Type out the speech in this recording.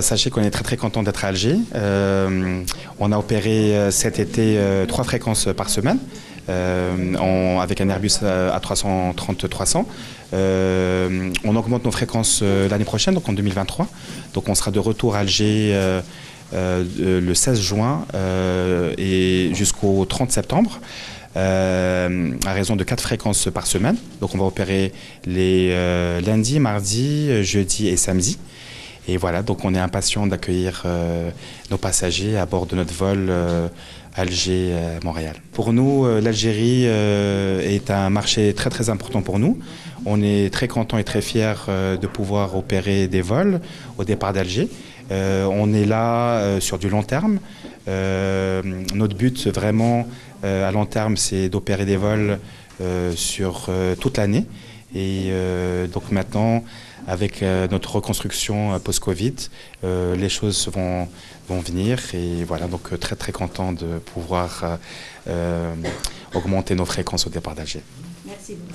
Sachez qu'on est très très content d'être à Alger. Euh, on a opéré euh, cet été euh, trois fréquences par semaine. avec un Airbus à 330-300. on augmente nos fréquences l'année prochaine, donc en 2023. Donc on sera de retour à Alger le 16 juin et jusqu'au 30 septembre. à raison de quatre fréquences par semaine. Donc on va opérer les lundis, mardis, jeudi et samedi. Et voilà, donc on est impatient d'accueillir euh, nos passagers à bord de notre vol euh, Alger-Montréal. Pour nous, euh, l'Algérie est un marché très très important pour nous. On est très content et très fiers de pouvoir opérer des vols au départ d'Alger. on est là sur du long terme. notre but vraiment à long terme, c'est d'opérer des vols sur toute l'année. Et donc maintenant, avec euh, notre reconstruction euh, post-Covid, euh, les choses vont, vont venir et voilà, donc très très content de pouvoir augmenter nos fréquences au départ d'Alger. Merci beaucoup.